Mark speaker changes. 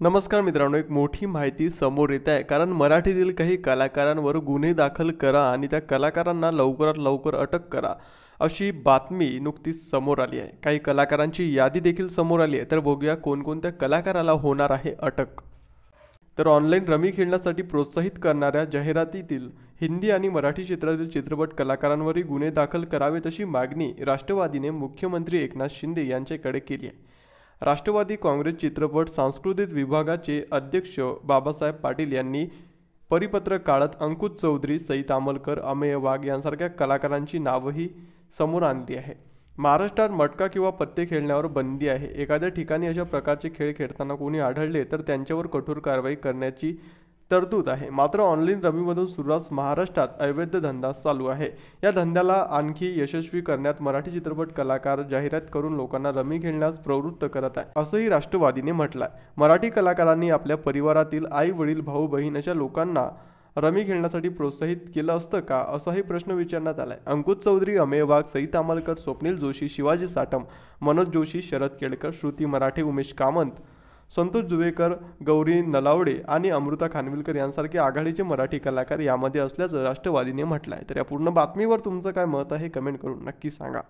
Speaker 1: नमस्कार मित्रांनो एक मोठी माहिती समोर येत आहे. कारण मराठीतील काही कलाकारांवर गुन्हे दाखल करा आणि त्या कलाकारांना लवकरात लवकर अटक करा अशी बातमी नुकतीच समोर आली आहे. काही कलाकारांची यादी देखील समोर आली आहे. तर बघूया कोणकोणत्या कलाकाराला होणार आहे अटक. तर ऑनलाईन रमी खेळण्यासाठी प्रोत्साहित करणाऱ्या जाहिरातीतील हिंदी आणि मराठी क्षेत्रातील चित्रपट कलाकारांवरही गुन्हे दाखल करावेत अशी मागणी राष्ट्रवादीने मुख्यमंत्री एकनाथ शिंदे यांच्याकडे केली आहे. राष्ट्रवादी काँग्रेस चित्रपट सांस्कृतिक विभागाचे अध्यक्ष बाबासाहेब पाटील यांनी परिपत्रक काळात अंकुश चौधरी सई तामलकर अमेय वाघ यांसारख्या कलाकारांची नावंही समोर आणली आहे. महाराष्ट्रात मटका किंवा पत्ते खेळण्यावर बंदी आहे. एखाद्या ठिकाणी अशा प्रकारचे खेळ खेळताना कोणी आढळले तर त्यांच्यावर कठोर कारवाई करण्याची तरतूद आहे. मात्र ऑनलाईन रमीमधून सुरुवात महाराष्ट्रात अवैध धंदा चालू आहे. या धंद्याला आणखी यशस्वी करण्यात मराठी चित्रपट कलाकार जाहिरात करून लोकांना रमी खेळण्यास प्रवृत्त करत आहे असंही राष्ट्रवादीने म्हटलंय. मराठी कलाकारांनी आपल्या परिवारातील आई वडील भाऊ बहीण अशा लोकांना रमी खेळण्यासाठी प्रोत्साहित केलं असतं का असाही प्रश्न विचारण्यात आलाय. अंकुश चौधरी अमेय वाघ सई तामलकर स्वप्नील जोशी शिवाजी साटम मनोज जोशी शरद केळकर श्रुती मराठे उमेश कामंत संतोष जुवेकर गौरी नलावडे आणि अमृता खानविलकर यांसारखे आघाडीचे मराठी कलाकार यामध्ये असल्याचं राष्ट्रवादीने म्हटलं आहे तर या पूर्ण बातमीवर तुमचं काय मत आहे कमेंट करून नक्की सांगा.